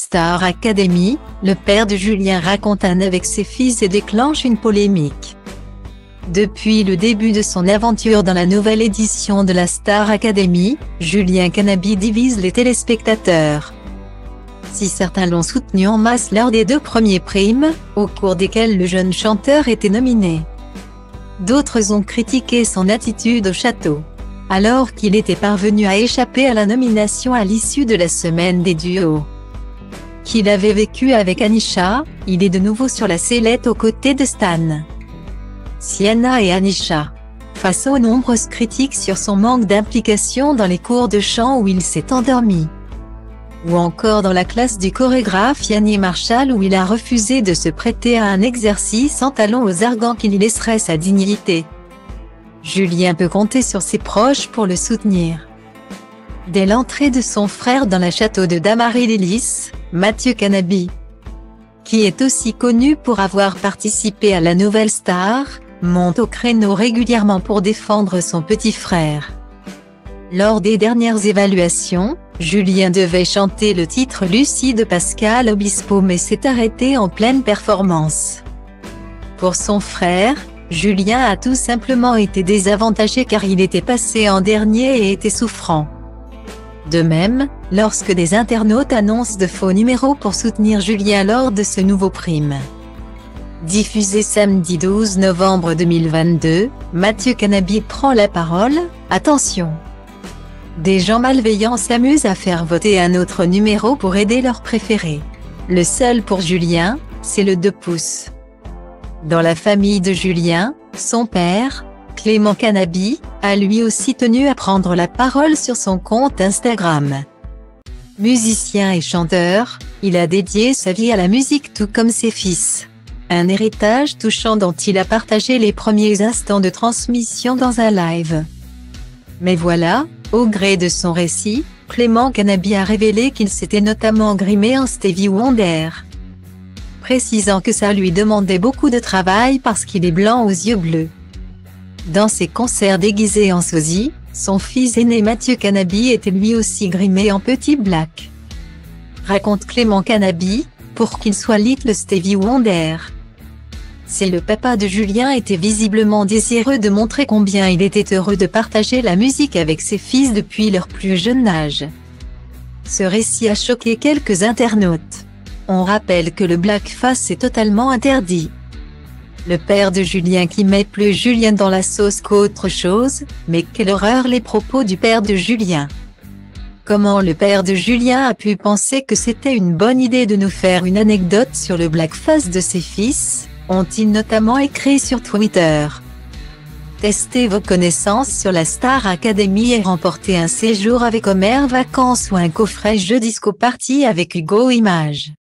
Star Academy, le père de Julien raconte un avec ses fils et déclenche une polémique. Depuis le début de son aventure dans la nouvelle édition de la Star Academy, Julien Canabi divise les téléspectateurs. Si certains l'ont soutenu en masse lors des deux premiers primes, au cours desquels le jeune chanteur était nominé. D'autres ont critiqué son attitude au château. Alors qu'il était parvenu à échapper à la nomination à l'issue de la semaine des duos qu'il avait vécu avec Anisha, il est de nouveau sur la sellette aux côtés de Stan. Sienna et Anisha. Face aux nombreuses critiques sur son manque d'implication dans les cours de chant où il s'est endormi. Ou encore dans la classe du chorégraphe Yanni Marshall où il a refusé de se prêter à un exercice en talons aux argants qui lui laisserait sa dignité. Julien peut compter sur ses proches pour le soutenir. Dès l'entrée de son frère dans le château de Damary-Lélis, Mathieu Canabi, qui est aussi connu pour avoir participé à la Nouvelle Star, monte au créneau régulièrement pour défendre son petit frère. Lors des dernières évaluations, Julien devait chanter le titre Lucie de Pascal Obispo mais s'est arrêté en pleine performance. Pour son frère, Julien a tout simplement été désavantagé car il était passé en dernier et était souffrant. De même, lorsque des internautes annoncent de faux numéros pour soutenir Julien lors de ce nouveau prime. Diffusé samedi 12 novembre 2022, Mathieu Canabi prend la parole, attention Des gens malveillants s'amusent à faire voter un autre numéro pour aider leur préféré. Le seul pour Julien, c'est le 2 pouces. Dans la famille de Julien, son père, Clément Canabi, a lui aussi tenu à prendre la parole sur son compte Instagram. Musicien et chanteur, il a dédié sa vie à la musique tout comme ses fils. Un héritage touchant dont il a partagé les premiers instants de transmission dans un live. Mais voilà, au gré de son récit, Clément Canabi a révélé qu'il s'était notamment grimé en Stevie Wonder. Précisant que ça lui demandait beaucoup de travail parce qu'il est blanc aux yeux bleus. Dans ses concerts déguisés en sosie, son fils aîné Mathieu Canabi était lui aussi grimé en petit black. Raconte Clément Canabi, pour qu'il soit Little Stevie Wonder. C'est le papa de Julien était visiblement désireux de montrer combien il était heureux de partager la musique avec ses fils depuis leur plus jeune âge. Ce récit a choqué quelques internautes. On rappelle que le blackface est totalement interdit le père de Julien qui met plus Julien dans la sauce qu'autre chose, mais quelle horreur les propos du père de Julien. Comment le père de Julien a pu penser que c'était une bonne idée de nous faire une anecdote sur le blackface de ses fils, ont-ils notamment écrit sur Twitter. Testez vos connaissances sur la Star Academy et remportez un séjour avec Homer Vacances ou un coffret jeu disco party avec Hugo Images.